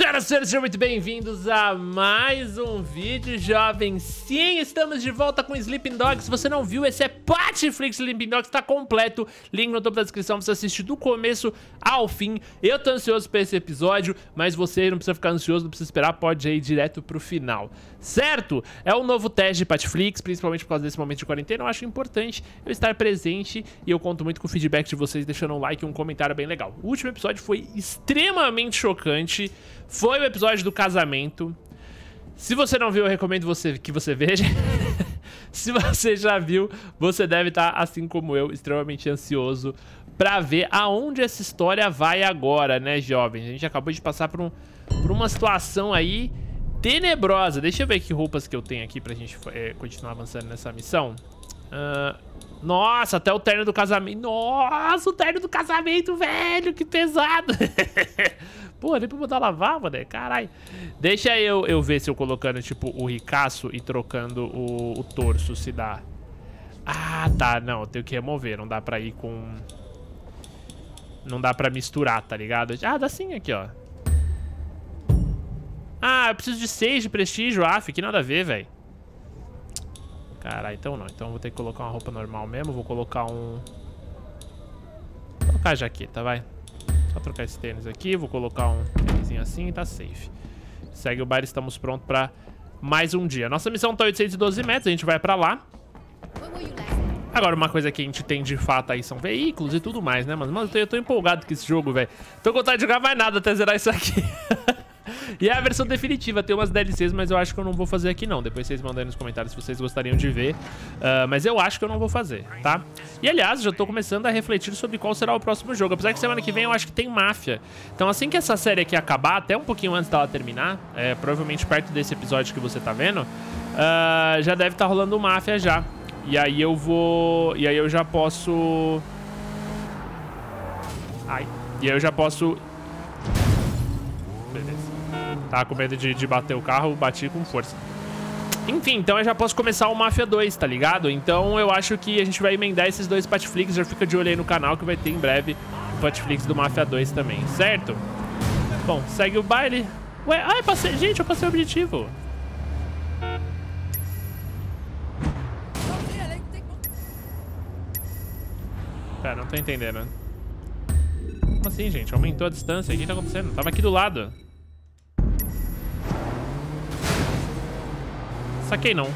Senhoras e senhores, sejam muito bem-vindos a mais um vídeo, jovens. Sim, estamos de volta com Sleeping Dogs. Se você não viu, esse é Patflix Sleeping Dogs, está completo. Link no topo da descrição, você assiste do começo ao fim. Eu tô ansioso pra esse episódio, mas você não precisa ficar ansioso, não precisa esperar, pode ir direto pro final. Certo? É um novo teste de Patflix, principalmente por causa desse momento de quarentena. Eu acho importante eu estar presente e eu conto muito com o feedback de vocês, deixando um like e um comentário bem legal. O último episódio foi extremamente chocante. Foi o episódio do casamento. Se você não viu, eu recomendo você, que você veja. Se você já viu, você deve estar, assim como eu, extremamente ansioso pra ver aonde essa história vai agora, né, jovens? A gente acabou de passar por, um, por uma situação aí tenebrosa. Deixa eu ver que roupas que eu tenho aqui pra gente é, continuar avançando nessa missão. Uh, nossa, até o terno do casamento. Nossa, o terno do casamento, velho, que pesado. Pô, nem pra mandar lavar, mano. Caralho. Deixa eu, eu ver se eu colocando, tipo, o ricaço e trocando o, o torso, se dá. Ah, tá. Não, eu tenho que remover. Não dá pra ir com... Não dá pra misturar, tá ligado? Ah, dá sim aqui, ó. Ah, eu preciso de 6 de prestígio. Ah, que nada a ver, velho. Caralho, então não. Então eu vou ter que colocar uma roupa normal mesmo. Vou colocar um... Vou colocar a jaqueta, vai. Só trocar esse tênis aqui, vou colocar um tênisinho assim e tá safe. Segue o baile, estamos prontos pra mais um dia. Nossa missão tá 812 metros, a gente vai pra lá. Agora, uma coisa que a gente tem de fato aí são veículos e tudo mais, né, mano? Mano, eu tô, eu tô empolgado com esse jogo, velho. Tô com vontade de jogar mais nada até zerar isso aqui. E é a versão definitiva, tem umas DLCs, mas eu acho que eu não vou fazer aqui não. Depois vocês mandem nos comentários se vocês gostariam de ver. Uh, mas eu acho que eu não vou fazer, tá? E aliás, já tô começando a refletir sobre qual será o próximo jogo. Apesar que semana que vem eu acho que tem Máfia. Então assim que essa série aqui acabar, até um pouquinho antes dela terminar, é, provavelmente perto desse episódio que você tá vendo, uh, já deve estar tá rolando Máfia já. E aí eu vou... E aí eu já posso... Ai. E aí eu já posso Tava com medo de, de bater o carro, bati com força. Enfim, então eu já posso começar o Mafia 2, tá ligado? Então eu acho que a gente vai emendar esses dois Patflix, já fica de olho aí no canal que vai ter em breve o Patflix do Mafia 2 também, certo? Bom, segue o baile. Ué, ai, passei, gente, eu passei o objetivo. Pera, não tô entendendo. Como assim, gente? Aumentou a distância? O que tá acontecendo? Tava aqui do lado. Saquei não.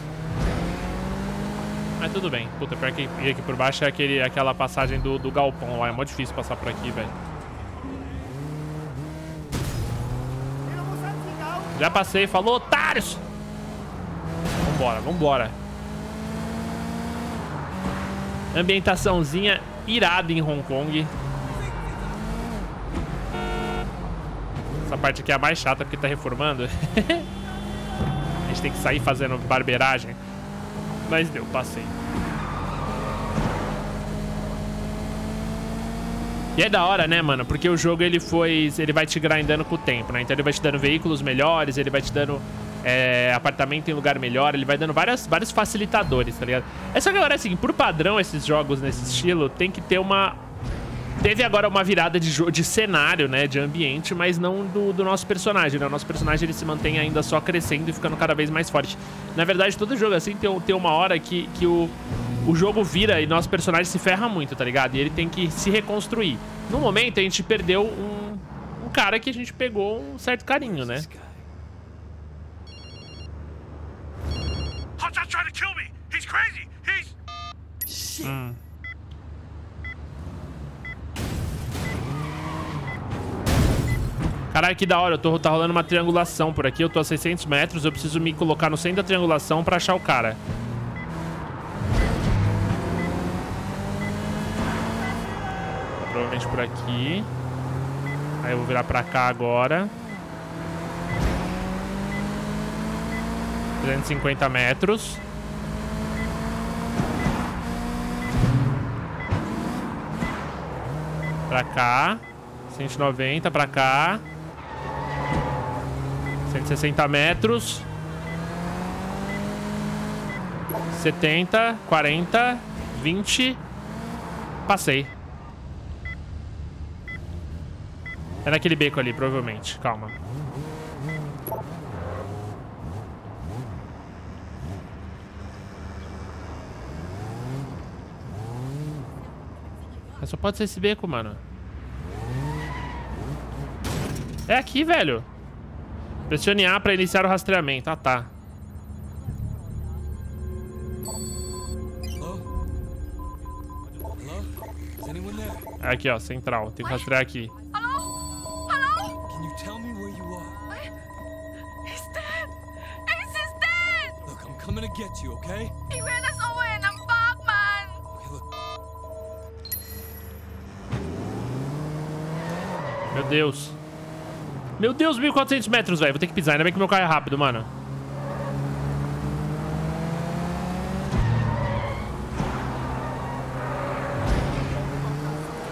Mas tudo bem. Puta, pior que ir aqui por baixo é aquele, aquela passagem do, do galpão lá. É mó difícil passar por aqui, velho. Já passei. Falou, otários! Vambora, vambora. Ambientaçãozinha irada em Hong Kong. Essa parte aqui é a mais chata porque tá reformando. tem que sair fazendo barbeiragem. Mas deu, passei. E é da hora, né, mano? Porque o jogo, ele foi... Ele vai te grindando com o tempo, né? Então ele vai te dando veículos melhores, ele vai te dando é, apartamento em lugar melhor, ele vai dando várias, vários facilitadores, tá ligado? É só que agora, assim, por padrão, esses jogos nesse estilo, tem que ter uma, Teve agora uma virada de, de cenário, né, de ambiente, mas não do, do, nosso personagem, né? O nosso personagem ele se mantém ainda só crescendo e ficando cada vez mais forte. Na verdade, todo jogo assim tem, tem uma hora que, que o, o jogo vira e nosso personagem se ferra muito, tá ligado? E ele tem que se reconstruir. No momento, a gente perdeu um, um cara que a gente pegou um certo carinho, né? Hum. Caralho, que da hora. Eu tô, tá rolando uma triangulação por aqui. Eu tô a 600 metros. Eu preciso me colocar no centro da triangulação pra achar o cara. Provavelmente por aqui. Aí eu vou virar pra cá agora. 350 metros. Pra cá. 190 pra cá. 160 metros. 70, 40, 20. Passei. É naquele beco ali, provavelmente. Calma. Só pode ser esse beco, mano. É aqui, velho. Pressione A pra iniciar o rastreamento. Ah, tá. Aqui, ó, central. Tem que rastrear aqui. I'm get you, okay? He ran us over. Okay, look. Meu Deus. Meu Deus, 1.400 metros, velho. Vou ter que pisar. Ainda bem que meu carro é rápido, mano.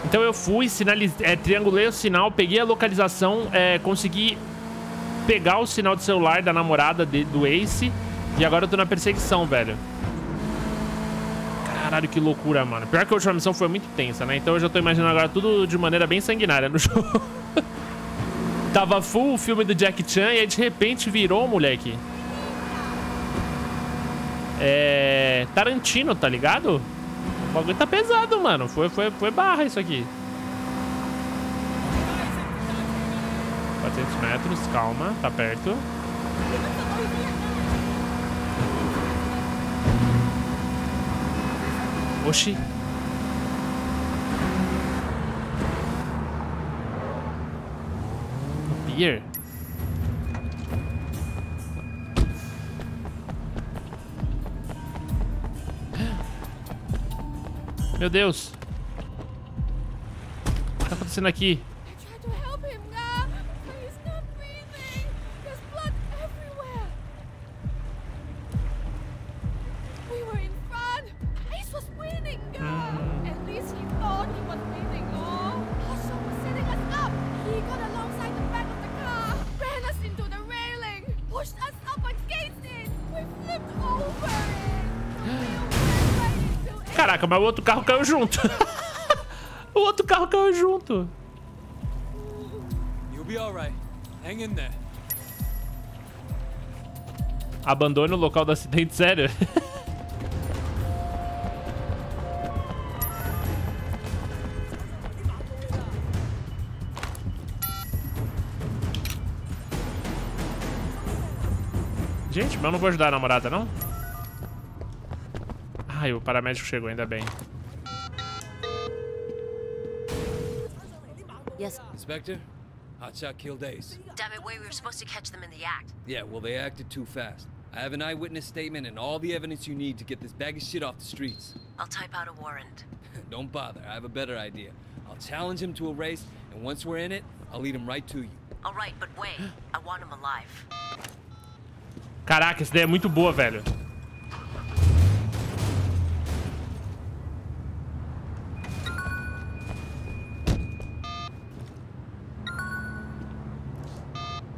Então eu fui, é, triangulei o sinal, peguei a localização, é, consegui pegar o sinal de celular da namorada de- do Ace e agora eu tô na perseguição, velho. Caralho, que loucura, mano. Pior que a última missão foi muito tensa, né? Então eu já tô imaginando agora tudo de maneira bem sanguinária no jogo. Tava full o filme do Jack Chan e aí de repente virou, moleque. É. Tarantino, tá ligado? O bagulho tá pesado, mano. Foi, foi, foi barra isso aqui. 400 metros, calma, tá perto. Oxi. Pier? Meu Deus. O que tá acontecendo aqui? O outro carro caiu junto. o outro carro caiu junto. You'll be alright. Hang in there. Abandone o local do acidente, sério? Gente, mas eu não vou ajudar a namorada, não? Ai, o paramédico chegou, ainda bem. Yes. Inspector, Hotshot killed Ace. Damn it, we were supposed to catch them in the act. Yeah, well, they acted too fast. I have an eyewitness statement and all the evidence you need to get this bag of shit off the streets. I'll type out a warrant. Don't bother, I have a better idea. I'll challenge him to a race, and once we're in it, I'll lead him right to you. All right, but Wei, I want him alive. Caraca, essa ideia é muito boa, velho.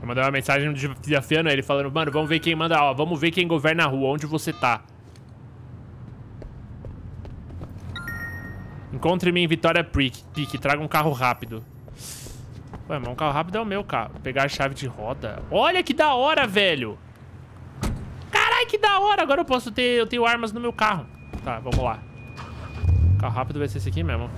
Eu mandei uma mensagem desafiando ele, falando, mano, vamos ver quem manda, ó, vamos ver quem governa a rua, onde você tá. Encontre-me em Vitória Peak, traga um carro rápido. Ué, mas um carro rápido é o meu carro. Pegar a chave de roda. Olha que da hora, velho. Caralho, que da hora. Agora eu posso ter... Eu tenho armas no meu carro. Tá, vamos lá. Carro rápido vai ser esse aqui mesmo.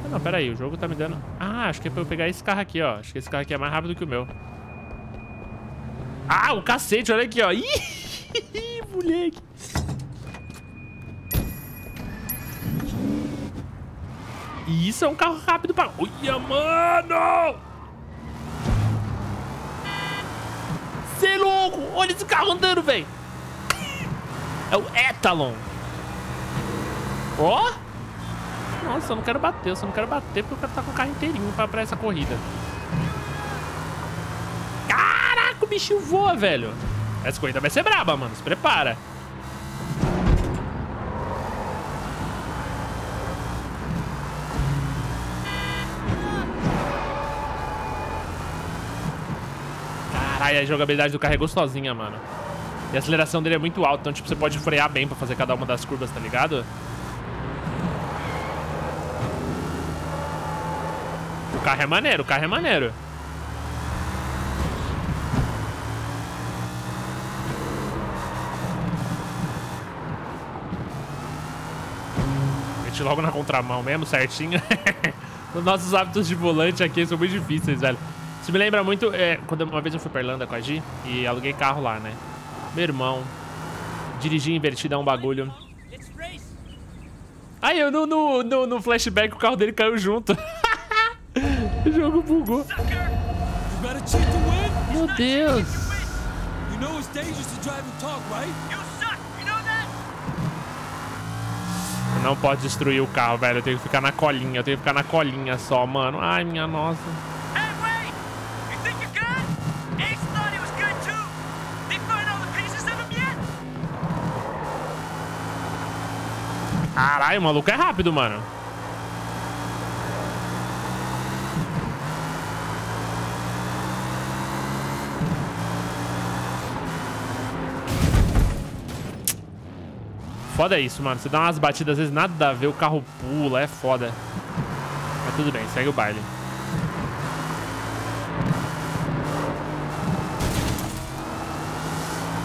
Ah, não, pera aí. O jogo tá me dando... Ah, acho que é pra eu pegar esse carro aqui, ó. Acho que esse carro aqui é mais rápido que o meu. Ah, o cacete. Olha aqui, ó. Ih, moleque. Isso é um carro rápido pra... Olha, mano! Você é louco! Olha esse carro andando, velho! É o Etalon. Ó! Nossa, eu não quero bater. Eu só não quero bater porque eu quero estar com o carro inteirinho pra, pra essa corrida. Caraca, o bichinho voa, velho. Essa corrida vai ser braba, mano. Se prepara. Caralho, a jogabilidade do carro é gostosinha, mano. E a aceleração dele é muito alta, então, tipo, você pode frear bem pra fazer cada uma das curvas, tá ligado? Carro é maneiro, o carro é maneiro. Meti logo na contramão mesmo, certinho. Os nossos hábitos de volante aqui são muito difíceis, velho. Isso me lembra muito... É, quando uma vez eu fui pra Irlanda com a Gi e aluguei carro lá, né? Meu irmão, dirigir invertido é um bagulho. Aí eu no, no, no, no flashback o carro dele caiu junto. o jogo bugou. Meu Deus. You know it's dangerous to drive and talk, right? Não pode destruir o carro, velho. Eu tenho que ficar na colinha. Eu tenho que ficar na colinha só, mano. Ai, minha nossa. Caralho, o maluco é rápido, mano. Foda isso, mano. Você dá umas batidas, às vezes nada a ver, o carro pula, é foda. Mas tudo bem, segue o baile.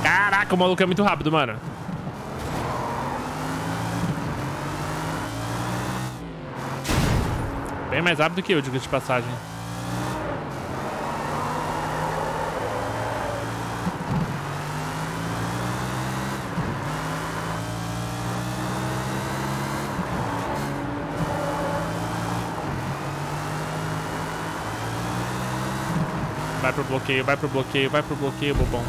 Caraca, o maluco é muito rápido, mano. Bem mais rápido que eu, diga de passagem. Vai pro bloqueio, vai pro bloqueio, vai pro bloqueio, bobão.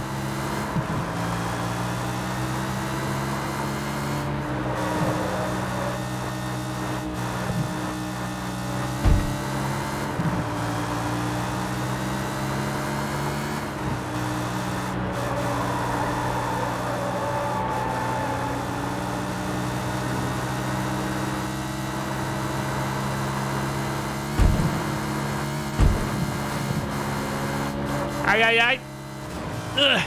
Ai, ai, ai. Ugh.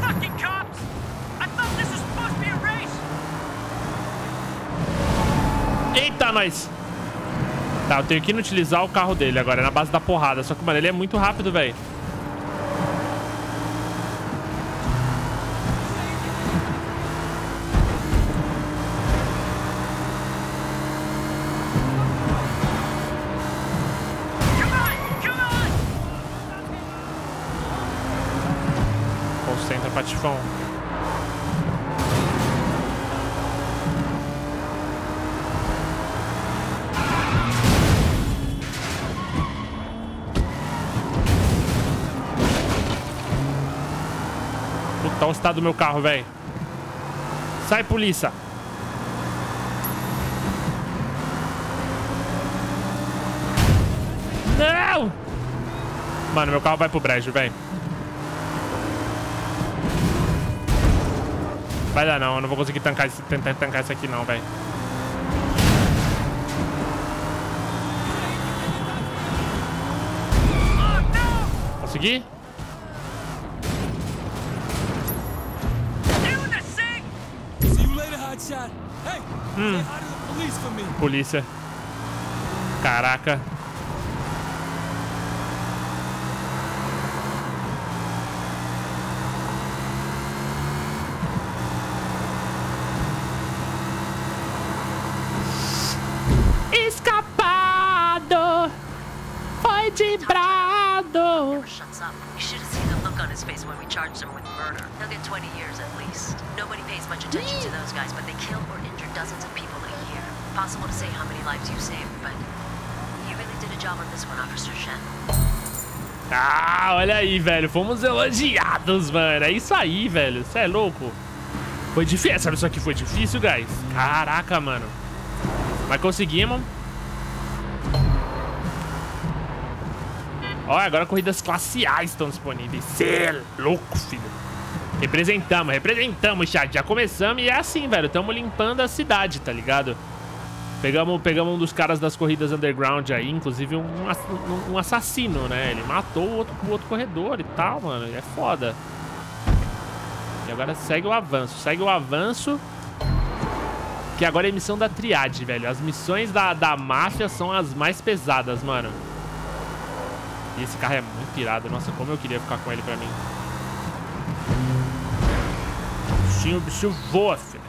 Fucking cops! I thought this was supposed to be a race. Eita, nós. Tá, eu tenho que inutilizar o carro dele agora, é na base da porrada. Só que, mano, ele é muito rápido, velho. Concentra, patifão. Olha o estado do meu carro, velho. Sai, polícia. Não! Mano, meu carro vai pro brejo, velho. Vai dar não, eu não vou conseguir tancar esse, tentar tancar isso aqui não, velho. Consegui? Polícia. Caraca. Escapado. Foi de brado. Never shuts up. You should have seen the look on his face when we charged him with murder. He'll get 20 years at least. Nobody pays much attention to those guys, but they kill or injure dozens of people a year. Possible to say how many lives you saved, but you really did a job on this one, Officer Shen. Ah, olha aí, velho. Fomos elogiados, mano. É isso aí, velho. Você é louco. Foi difícil. Sabe isso aqui foi difícil, guys? Caraca, mano. Mas conseguimos. Olha, agora corridas classe A estão disponíveis. Cê é louco, filho. Representamos, representamos, chat. Já começamos e é assim, velho. Tamo limpando a cidade, tá ligado? Pegamos, pegamos um dos caras das corridas underground aí, inclusive um, um- assassino, né? Ele matou o outro, o outro corredor e tal, mano. É foda. E agora segue o avanço. Segue o avanço. aqui agora é missão da triade, velho. As missões da, da máfia são as mais pesadas, mano. E esse carro é muito irado. Nossa, como eu queria ficar com ele pra mim. Bichinho, o bicho voa, filho.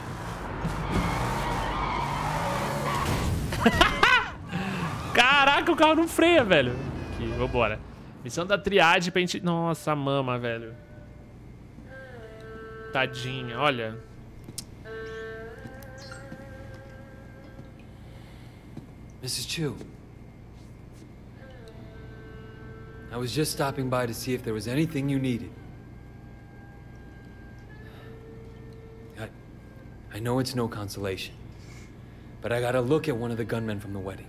Caraca, o carro não freia, velho. Aqui, vambora. Missão da triade pra gente... Nossa, mama, velho. Tadinha, olha. Mrs. Chu. I was just stopping by to see if there was anything you needed. I, I know it's no consolation, But I gotta look at one of the gunmen from the wedding.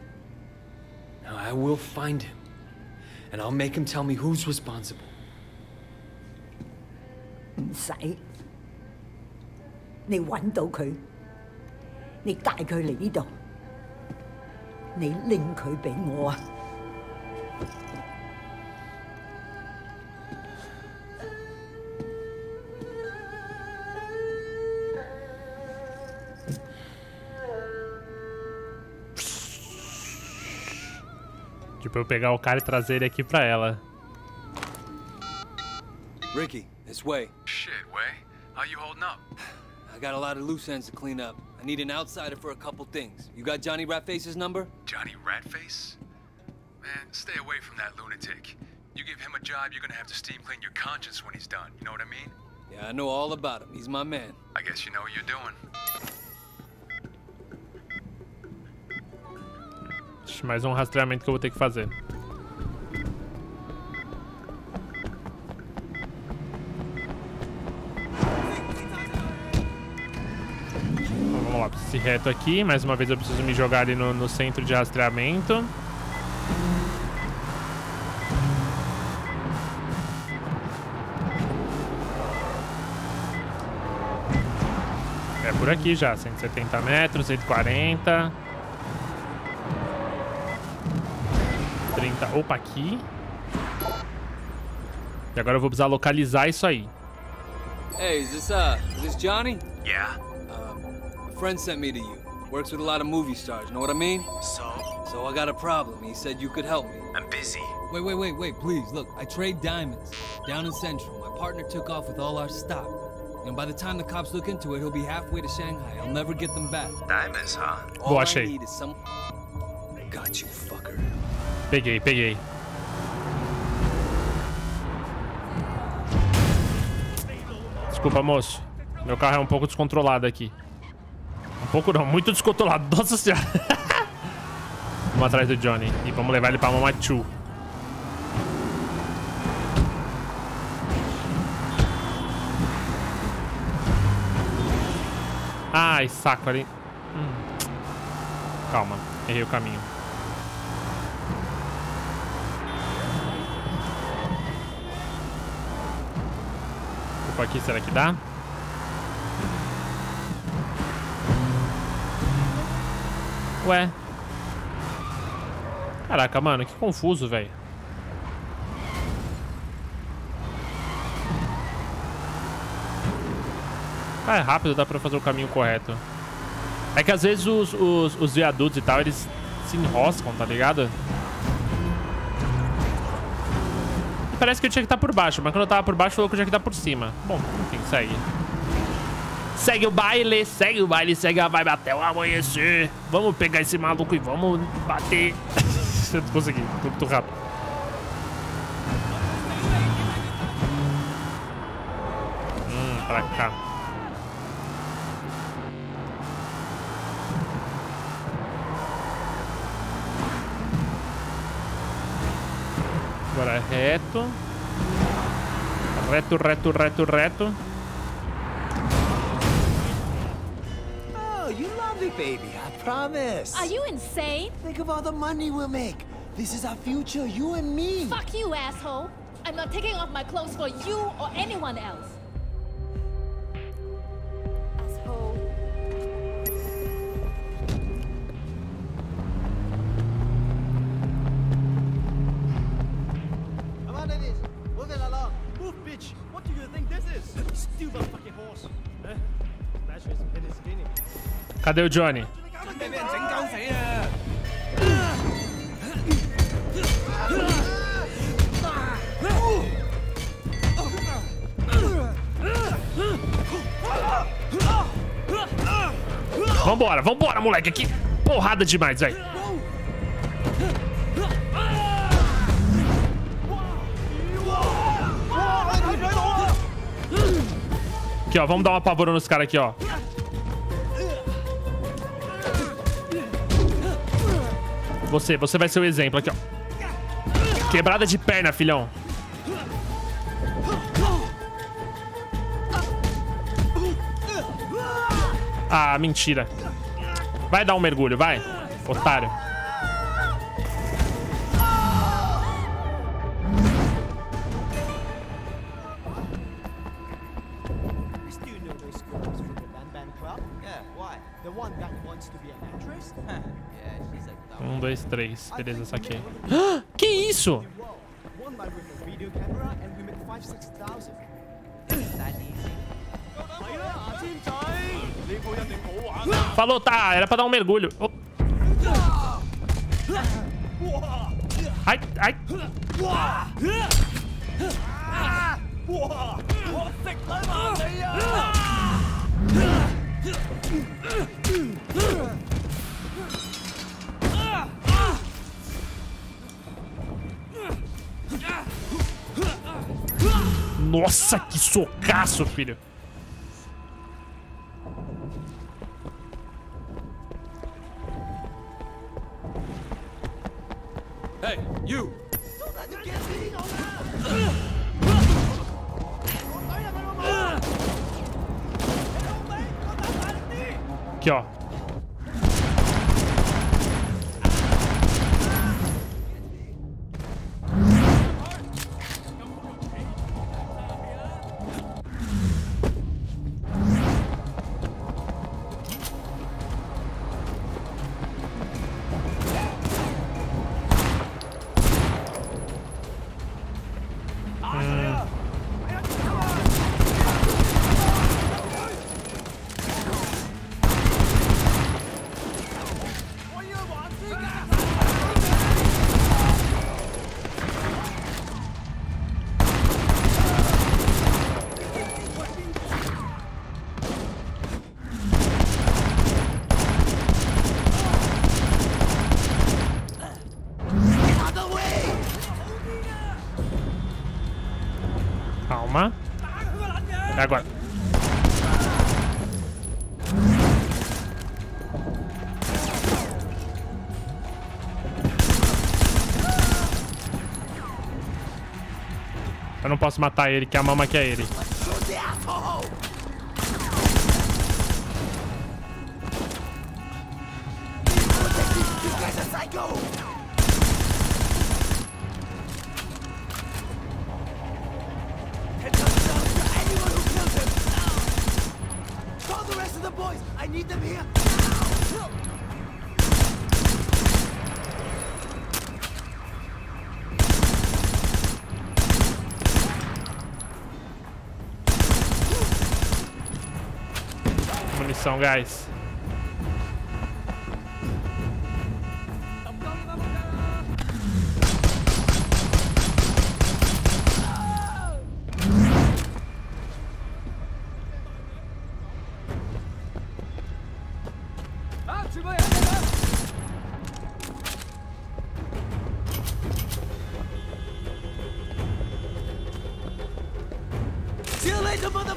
Now, I will find him, and I'll make him tell me who's responsible. Không 我啊！Tipo, eu pegar o cara e trazer ele aqui pra ela. Ricky, this way. Shit, Way. How you holding up? I got a lot of loose ends to clean up. I need an outsider for a couple things. You got Johnny Ratface's number? Johnny Ratface? Man, stay away from that lunatic. You give him a job, you're gonna have to steam clean your conscience when he's done. You know what I mean? Yeah, I know all about him. He's my man. I guess you know what you're doing. Mais um rastreamento que eu vou ter que fazer. Então, vamos lá, preciso reto aqui. Mais uma vez eu preciso me jogar ali no, no centro de rastreamento. É por aqui já, 170 metros, 140. 30. Opa, aqui. E agora eu vou precisar localizar isso aí. Hey, is this, uh, is this Johnny? Yeah? Um, a friend sent me to you. Works with a lot of movie stars, know what I mean? So? So I got a problem. He said you could help me. I'm busy. Wait, wait, wait, wait, please. Look, I trade diamonds. Down in Central, my partner took off with all our stock. And by the time the cops look into it, he'll be halfway to Shanghai. I'll never get them back. Diamonds, huh? All Boa, I need is some... Got you, fucker. Peguei, peguei. Desculpa, moço. Meu carro é um pouco descontrolado aqui. Um pouco não, muito descontrolado. Nossa senhora. vamos atrás do Johnny. E vamos levar ele pra Mamachu. Ai, saco ali. Hum. Calma, errei o caminho. Opa, aqui, será que dá? Ué. Caraca, mano, que confuso, velho. Ah, é rápido, dá pra fazer o caminho correto. É que às vezes os, os, os viadutos e tal, eles se enroscam, tá ligado? Parece que eu tinha que estar por baixo, mas quando eu tava por baixo, falou que eu tinha que estar por cima. Bom, enfim, segue. Segue o baile, segue o baile, segue a vibe até o amanhecer. Vamos pegar esse maluco e vamos bater. eu não consegui, tô muito rápido. Hum, pra cá. Agora reto. Reto, reto, reto, reto. Oh, you lovely baby, I promise. Are you insane? Think of all the money we'll make. This is our future, you and me. Fuck you, asshole. I'm not taking off my clothes for you or anyone else. Cadê o Johnny? Vambora, vambora, moleque. Aqui, porrada demais, velho. Aqui, ó. Vamos dar uma pavorona nos caras aqui, ó. Você, você vai ser o exemplo aqui, ó. Quebrada de perna, filhão. Ah, mentira. Vai dar um mergulho, vai. Otário. Beleza, saquei. Ah, que isso? Falou, tá. Era pra dar um mergulho. Oh. Ai, ai. Ah! Nossa, que socaço, filho. Hey, you! Aqui, ó. Posso matar ele, que a mama quer ele. Munição, guys.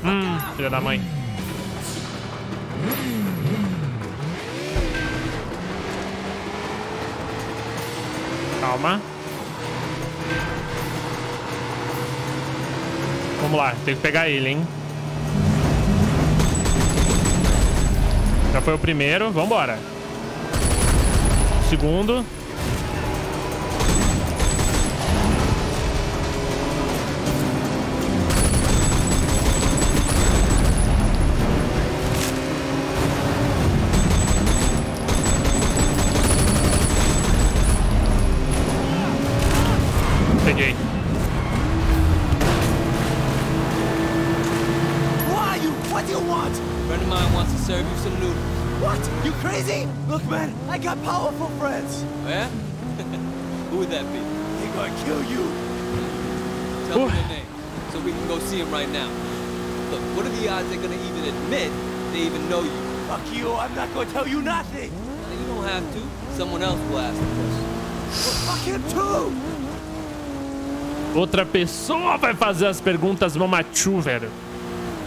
Hum, filha da mãe. Tem que pegar ele, hein? Já foi o primeiro, vambora. Segundo. Them right now. Look, what are the odds they're gonna even admit they even know you? Fuck you, I'm not gonna tell you nothing. You don't have to. Someone else will ask the question. Fuck him too. Outra pessoa vai fazer as perguntas mamachu, velho.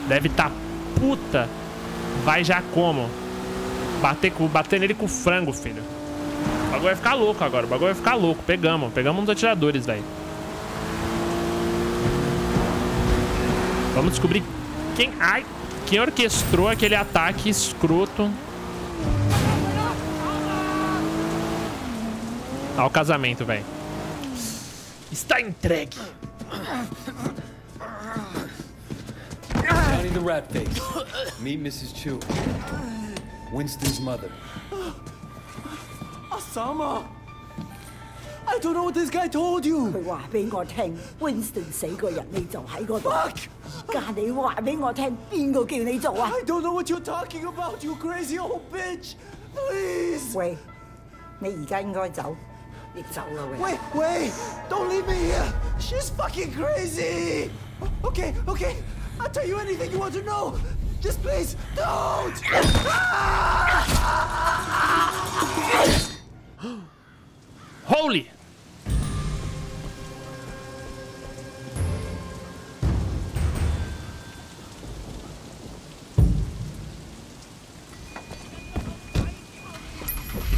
Deve tá puta. Vai já como? Bater, com, bater nele com frango, filho. O bagulho vai ficar louco agora. O bagulho vai ficar louco. Pegamos. Pegamos uns atiradores, velho. Vamos descobrir quem... Ai! Quem orquestrou aquele ataque escroto. Olha o casamento, velho. Está entregue. Johnny the Rat Face. Meet Mrs. Chu. Winston's mother. Osama. I don't know what this guy told you. 佢话俾我听，Winston 死个人你就喺嗰度。而家你话俾我听，边个叫你做啊？ I don't know what you're talking about, you crazy old bitch. Please. 喂，你而家应该走，你走啦喂。 Wait, wait! Don't leave me here! She's fucking crazy! Okay, okay, I'll tell you anything you want to know! Just please, don't! Holy!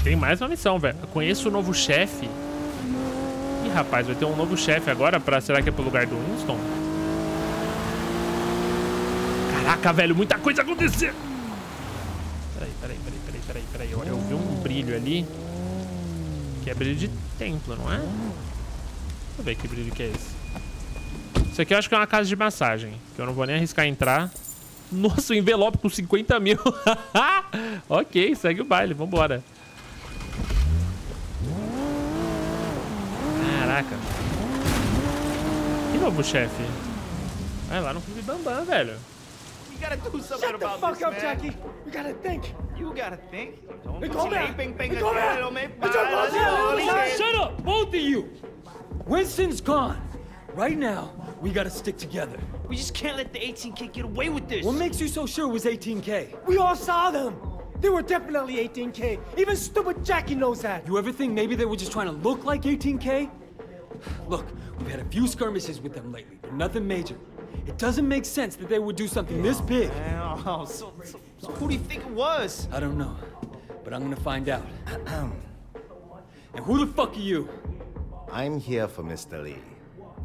Tem mais uma missão, velho. Conheço o novo chefe. Ih, rapaz, vai ter um novo chefe agora pra... Será que é pro lugar do Winston? Caraca, velho, muita coisa acontecendo! Peraí, peraí, peraí, peraí, peraí, peraí. Eu, eu vi um brilho ali. Que é brilho de templo, não é? Deixa eu ver que brilho que é esse. Isso aqui eu acho que é uma casa de massagem. Que eu não vou nem arriscar entrar. Nossa, o envelope com 50 mil. ok, segue o baile, vambora. Caraca. Que novo chefe? Vai lá no Clube Bambam, velho. You gotta do something Shut the about fuck this, up, man. Jackie. You gotta think. You gotta think. Me come here. Bing, bing, Me come here. não me Put your para, balls here, não, little não. shit. Shut up, both of you! Winston's gone. Right now, we gotta stick together. We just can't let the 18K get away with this. What makes you so sure it was 18K? We all saw them. They were definitely 18K. Even stupid Jackie knows that. You ever think maybe they were just trying to look like 18K? Look, we've had a few skirmishes with them lately, but nothing major. It doesn't make sense that they would do something this big. Oh, so, so, so who do you think it was? I don't know, but I'm gonna find out. and who the fuck are you? I'm here for Mr. Lee.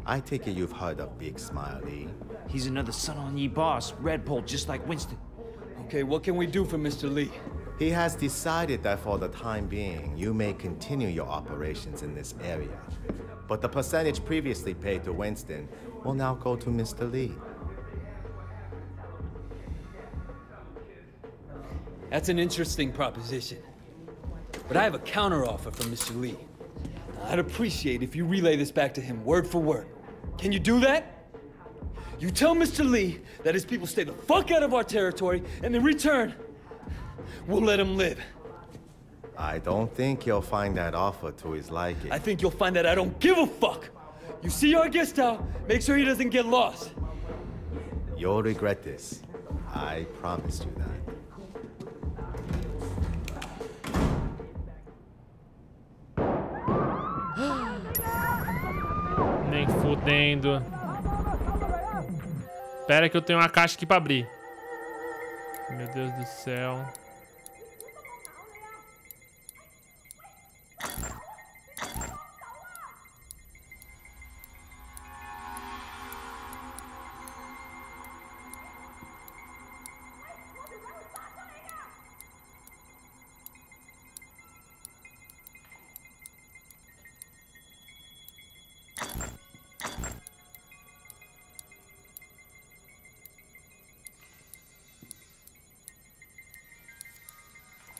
I take it you've heard of Big Smile Lee. He's another son On Yi boss, Red Bull, just like Winston. Okay, what can we do for Mr. Lee? He has decided that for the time being, you may continue your operations in this area. But the percentage previously paid to Winston will now go to Mr. Lee. That's an interesting proposition. But I have a counteroffer from Mr. Lee. I'd appreciate if you relay this back to him word for word. Can you do that? You tell Mr. Lee that his people stay the fuck out of our territory, and in return, we'll let him live. I don't think you'll find that offer to his liking. I think you'll find that I don't give a fuck. You see our guest out, make sure he doesn't get lost. You'll regret this. I promised you that. Nem fudendo. Espera que eu tenho uma caixa aqui pra abrir. Meu Deus do céu.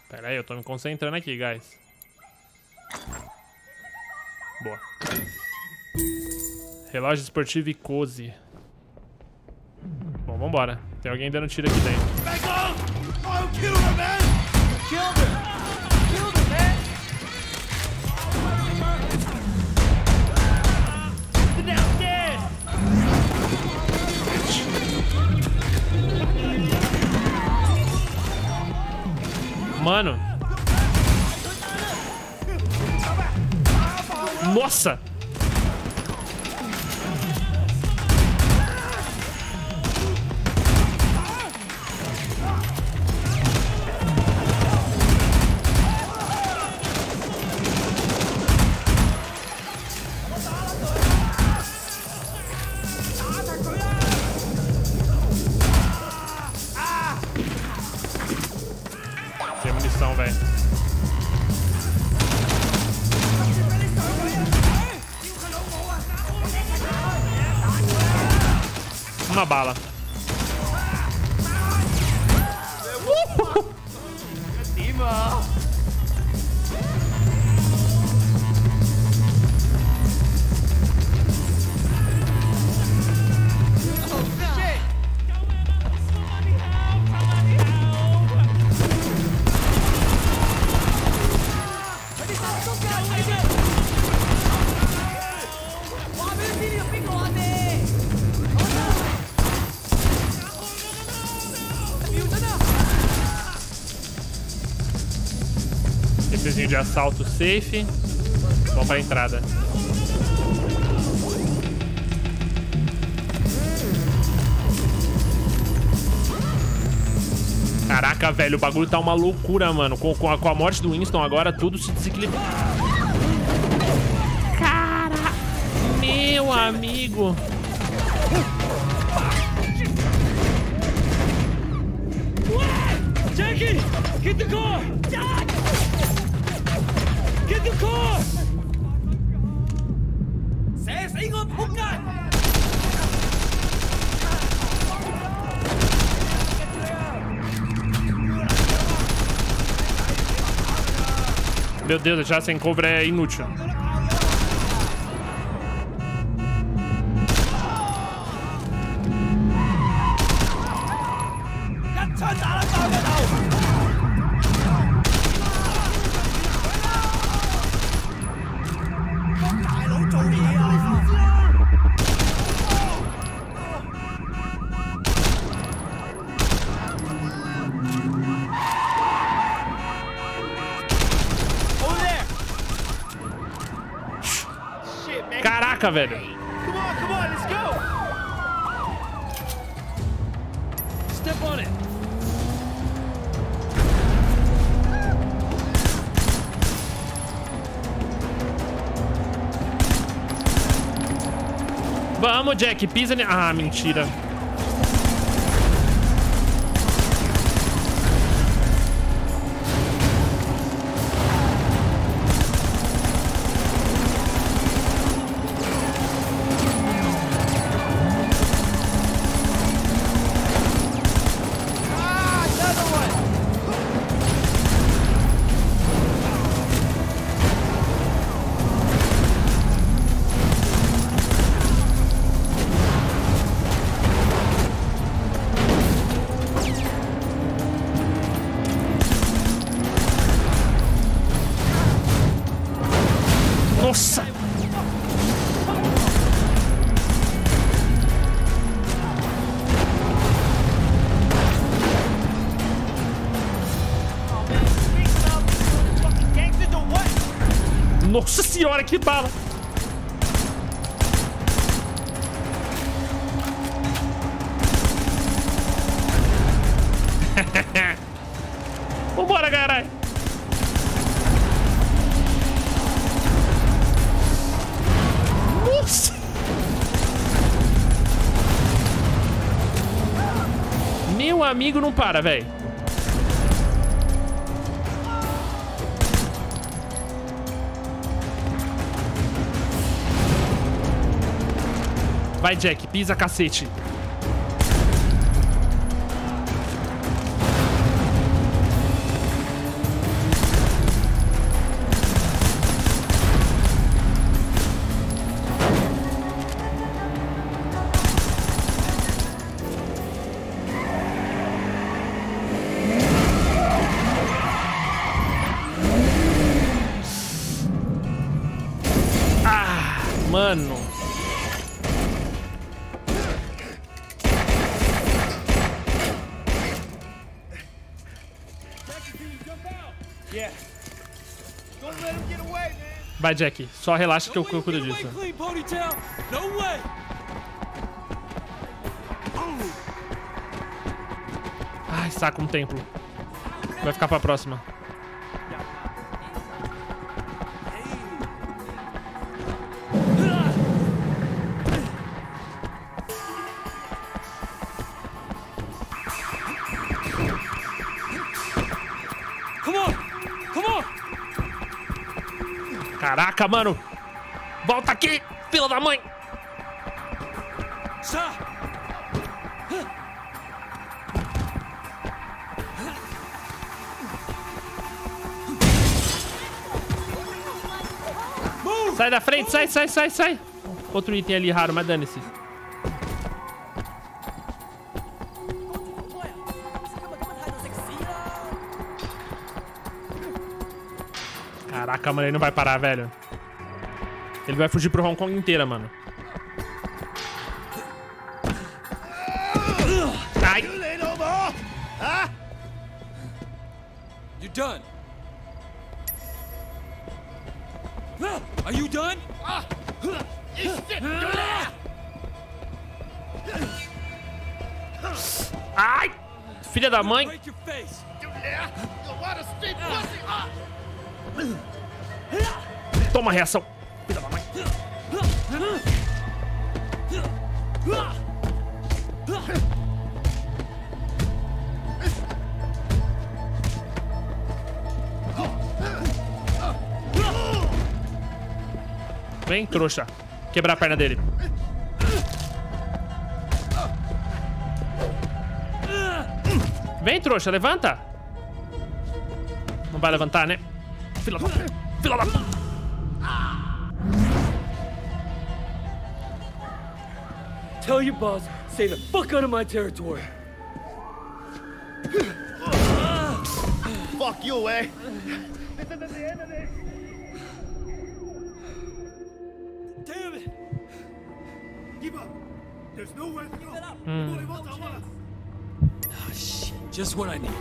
Pera aí, eu tô me concentrando aqui, guys. Boa. Relógio esportivo e cozy. Bom, vambora. Tem alguém dando tiro aqui dentro. Mano, Nossa! Bala. Safe. Vamos pra entrada. Caraca, velho, o bagulho tá uma loucura, mano. Com, com, a, com a morte do Winston agora, tudo se desequilibrou. Cara, meu amigo. Meu Deus, já sem cover é inútil. On it! Vamos, Jack, pisa ne... Ah, mentira. Que bala! Vambora, caralho! Nossa! Meu amigo não para, velho. Vai, Jack, pisa cacete. Vai, Jack. Só relaxa que eu, eu cuido disso. Ai, saca um templo. Vai ficar pra próxima. Caraca, mano. Volta aqui, fila da mãe. Sai da frente, sai, sai, sai, sai. Outro item ali raro, mas dane-se. Caraca, mano, ele não vai parar, velho. Ele vai fugir pro Hong Kong inteira, mano. Ai, You done? Are you done? ai. Filha da mãe. Toma reação. Filha da mãe. Vem, trouxa. Quebrar a perna dele. Vem, trouxa, levanta. Não vai levantar, né? Fila da... Fila da... Tell your boss, stay the fuck out of my territory. Fuck you, eh? Damn it! Give up! There's nowhere to go! Hmm. Ah, shit. Just what I need.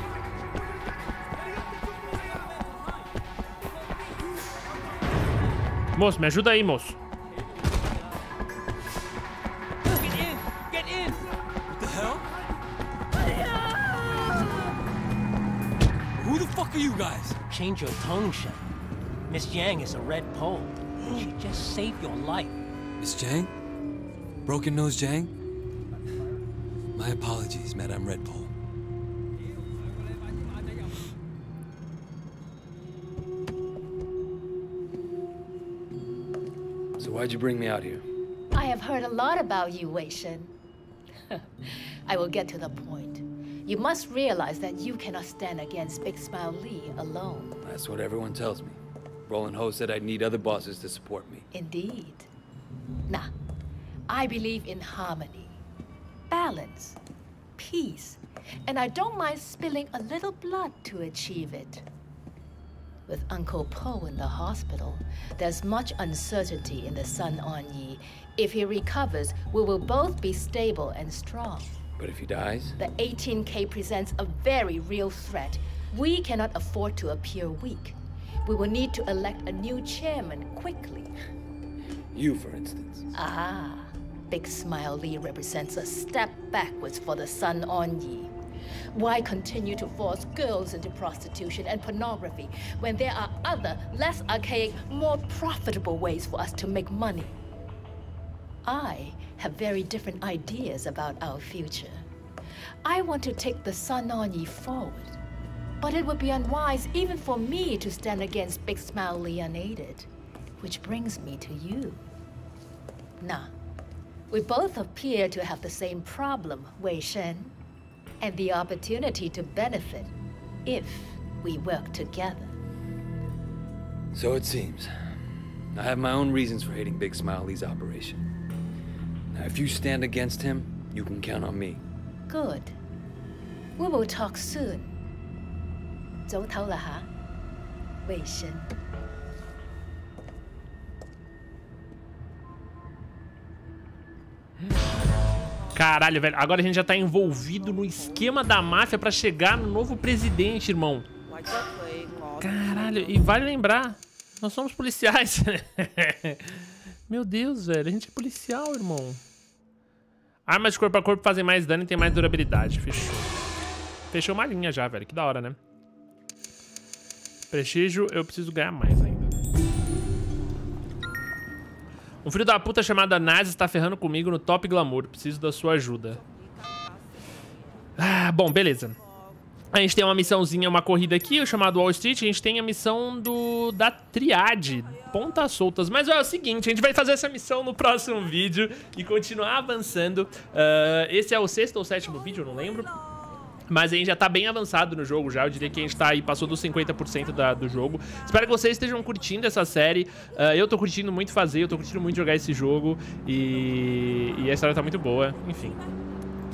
Hell? Who the fuck are you guys? Change your tone, Shen. Miss Yang is a red pole. She just saved your life. Miss Jang? Broken Nose Jang? My apologies, Madame Red Pole. Why'd you bring me out here? I have heard a lot about you, Wei Shen. I will get to the point. You must realize that you cannot stand against Big Smile Lee alone. That's what everyone tells me. Roland Ho said I'd need other bosses to support me. Indeed. Nah, I believe in harmony, balance, peace, and I don't mind spilling a little blood to achieve it. With Uncle Po in the hospital, there's much uncertainty in the Sun On Yi. If he recovers, we will both be stable and strong. But if he dies? The 18K presents a very real threat. We cannot afford to appear weak. We will need to elect a new chairman quickly. You, for instance. Ah, Big Smile Lee represents a step backwards for the Sun On Yi. Why continue to force girls into prostitution and pornography when there are other, less archaic, more profitable ways for us to make money? I have very different ideas about our future. I want to take the Sun On forward. But it would be unwise even for me to stand against Big Smile Lee unaided. Which brings me to you. Now, we both appear to have the same problem, Wei Shen, and the opportunity to benefit if we work together. So it seems. I have my own reasons for hating Big Smile Lee's operation. Now, if you stand against him, you can count on me. Good. We will talk soon. 早唞啦吓，魏生。 Caralho, velho. Agora a gente já tá envolvido no esquema da máfia pra chegar no novo presidente, irmão. Caralho, e vale lembrar, nós somos policiais. Meu Deus, velho, a gente é policial, irmão. Armas de corpo a corpo fazem mais dano e tem mais durabilidade. Fechou. Fechou uma linha já, velho. Que da hora, né? Prestígio, eu preciso ganhar mais Um filho da puta chamado Nazi está ferrando comigo no Top Glamour. Preciso da sua ajuda. Ah, bom, beleza. A gente tem uma missãozinha, uma corrida aqui, o chamado Wall Street. A gente tem a missão do da Triade, pontas soltas. Mas é o seguinte, a gente vai fazer essa missão no próximo vídeo e continuar avançando. Uh, esse é o sexto ou sétimo vídeo, eu não lembro. Mas a gente já tá bem avançado no jogo já. Eu diria que a gente tá aí, passou dos 50% da, do jogo. Espero que vocês estejam curtindo essa série. Uh, eu tô curtindo muito fazer, eu tô curtindo muito jogar esse jogo. E, e a história tá muito boa. Enfim.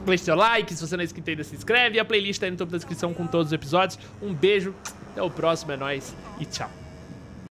Deixe seu like, se você não é inscrito ainda, se inscreve. E a playlist tá aí no topo da descrição com todos os episódios. Um beijo, até o próximo, é nóis e tchau.